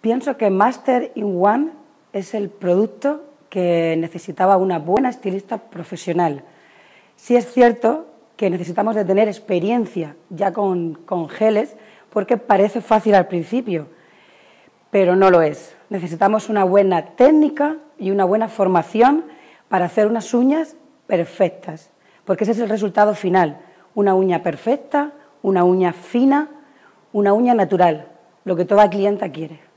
Pienso que Master in One es el producto que necesitaba una buena estilista profesional. Sí es cierto que necesitamos de tener experiencia ya con, con geles porque parece fácil al principio, pero no lo es. Necesitamos una buena técnica y una buena formación para hacer unas uñas perfectas, porque ese es el resultado final, una uña perfecta, una uña fina, una uña natural, lo que toda clienta quiere.